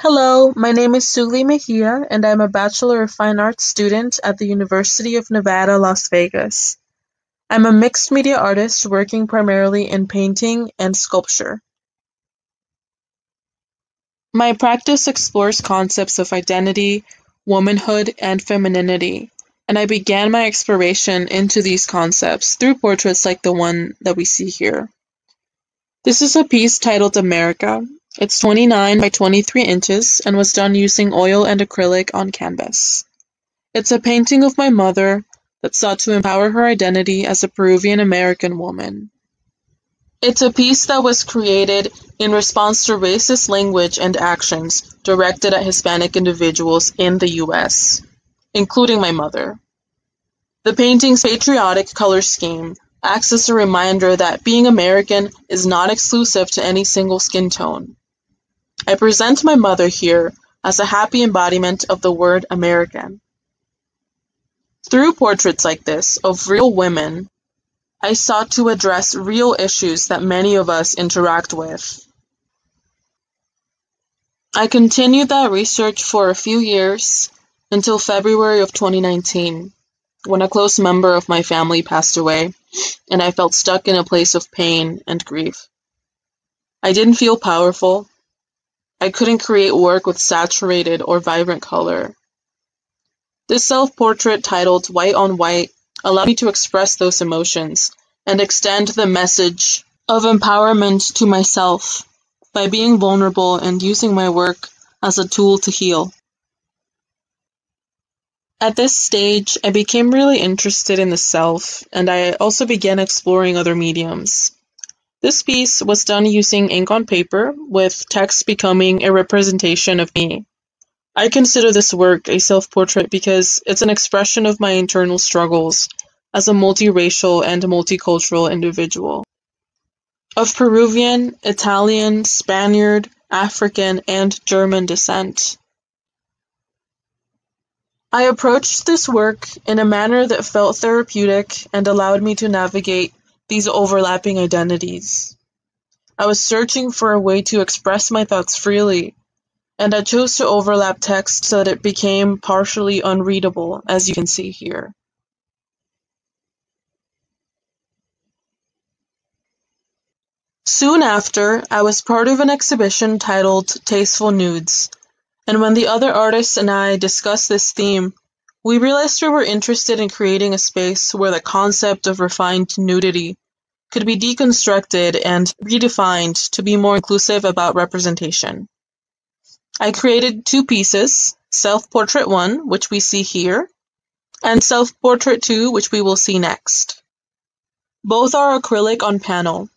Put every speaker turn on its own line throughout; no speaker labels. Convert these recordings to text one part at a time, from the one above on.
Hello, my name is Zully Mejia, and I'm a Bachelor of Fine Arts student at the University of Nevada, Las Vegas. I'm a mixed media artist working primarily in painting and sculpture. My practice explores concepts of identity, womanhood, and femininity, and I began my exploration into these concepts through portraits like the one that we see here. This is a piece titled America. It's 29 by 23 inches and was done using oil and acrylic on canvas. It's a painting of my mother that sought to empower her identity as a Peruvian American woman. It's a piece that was created in response to racist language and actions directed at Hispanic individuals in the US, including my mother. The painting's patriotic color scheme acts as a reminder that being American is not exclusive to any single skin tone. I present my mother here as a happy embodiment of the word American. Through portraits like this of real women, I sought to address real issues that many of us interact with. I continued that research for a few years until February of 2019 when a close member of my family passed away and I felt stuck in a place of pain and grief. I didn't feel powerful. I couldn't create work with saturated or vibrant color. This self-portrait titled White on White allowed me to express those emotions and extend the message of empowerment to myself by being vulnerable and using my work as a tool to heal. At this stage, I became really interested in the self, and I also began exploring other mediums. This piece was done using ink on paper, with text becoming a representation of me. I consider this work a self-portrait because it's an expression of my internal struggles as a multiracial and multicultural individual. Of Peruvian, Italian, Spaniard, African, and German descent. I approached this work in a manner that felt therapeutic and allowed me to navigate these overlapping identities. I was searching for a way to express my thoughts freely, and I chose to overlap text so that it became partially unreadable, as you can see here. Soon after, I was part of an exhibition titled Tasteful Nudes, and when the other artists and I discussed this theme, we realized we were interested in creating a space where the concept of refined nudity could be deconstructed and redefined to be more inclusive about representation. I created two pieces, Self-Portrait 1, which we see here, and Self-Portrait 2, which we will see next. Both are acrylic on panel.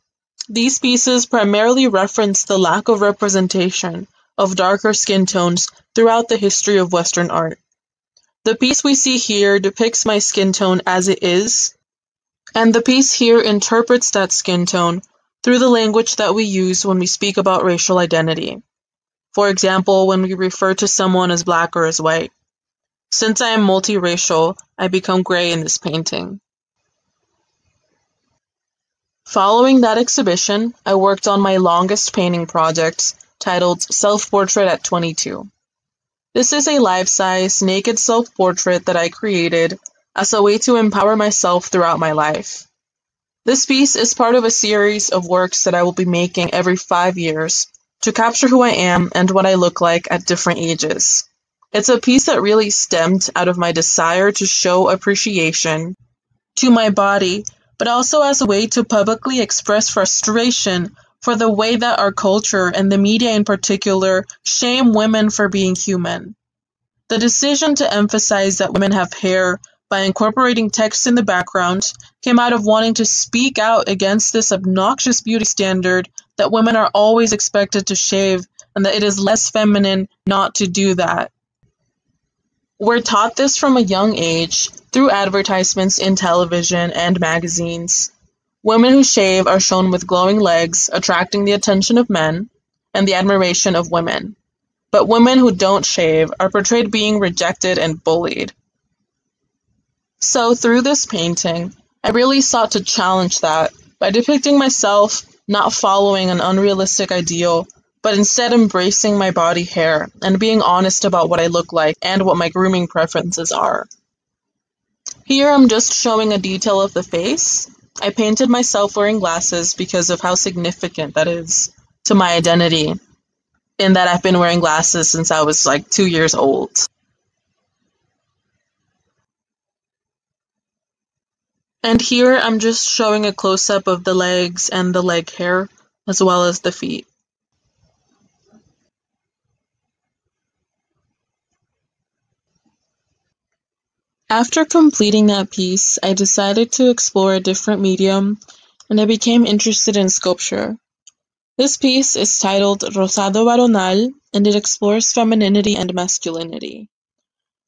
These pieces primarily reference the lack of representation of darker skin tones throughout the history of Western art. The piece we see here depicts my skin tone as it is, and the piece here interprets that skin tone through the language that we use when we speak about racial identity. For example, when we refer to someone as black or as white. Since I am multiracial, I become gray in this painting. Following that exhibition, I worked on my longest painting project, titled Self-Portrait at 22. This is a life-size, naked self-portrait that I created as a way to empower myself throughout my life. This piece is part of a series of works that I will be making every five years to capture who I am and what I look like at different ages. It's a piece that really stemmed out of my desire to show appreciation to my body, but also as a way to publicly express frustration for the way that our culture, and the media in particular, shame women for being human. The decision to emphasize that women have hair by incorporating text in the background came out of wanting to speak out against this obnoxious beauty standard that women are always expected to shave and that it is less feminine not to do that. We're taught this from a young age through advertisements in television and magazines. Women who shave are shown with glowing legs, attracting the attention of men and the admiration of women. But women who don't shave are portrayed being rejected and bullied. So through this painting, I really sought to challenge that by depicting myself not following an unrealistic ideal, but instead embracing my body hair and being honest about what I look like and what my grooming preferences are. Here I'm just showing a detail of the face. I painted myself wearing glasses because of how significant that is to my identity, in that I've been wearing glasses since I was like two years old. And here I'm just showing a close-up of the legs and the leg hair, as well as the feet. After completing that piece, I decided to explore a different medium, and I became interested in sculpture. This piece is titled Rosado Varonil, and it explores femininity and masculinity.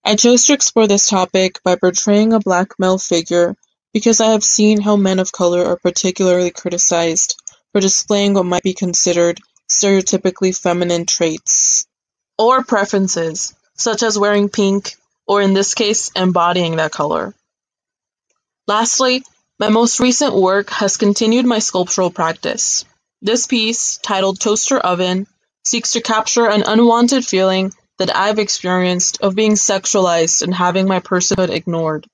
I chose to explore this topic by portraying a black male figure because I have seen how men of color are particularly criticized for displaying what might be considered stereotypically feminine traits or preferences, such as wearing pink, or in this case, embodying that color. Lastly, my most recent work has continued my sculptural practice. This piece, titled Toaster Oven, seeks to capture an unwanted feeling that I've experienced of being sexualized and having my personhood ignored.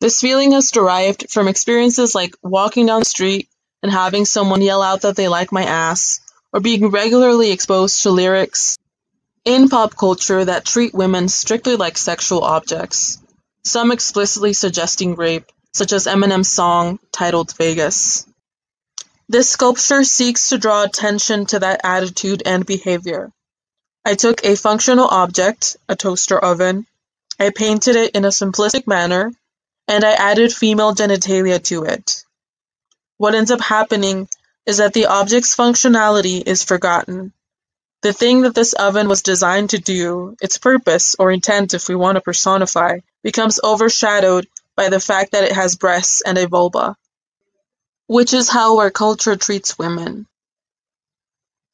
This feeling has derived from experiences like walking down the street and having someone yell out that they like my ass, or being regularly exposed to lyrics in pop culture that treat women strictly like sexual objects, some explicitly suggesting rape, such as Eminem's song titled Vegas. This sculpture seeks to draw attention to that attitude and behavior. I took a functional object, a toaster oven, I painted it in a simplistic manner, and I added female genitalia to it. What ends up happening is that the object's functionality is forgotten. The thing that this oven was designed to do, its purpose or intent if we want to personify, becomes overshadowed by the fact that it has breasts and a vulva. Which is how our culture treats women.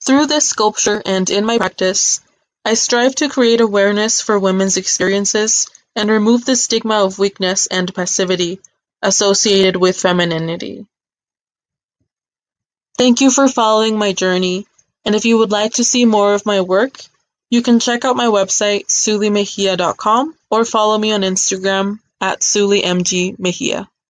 Through this sculpture and in my practice, I strive to create awareness for women's experiences and remove the stigma of weakness and passivity associated with femininity. Thank you for following my journey, and if you would like to see more of my work, you can check out my website, zullymejia.com, or follow me on Instagram at sulimgmejia.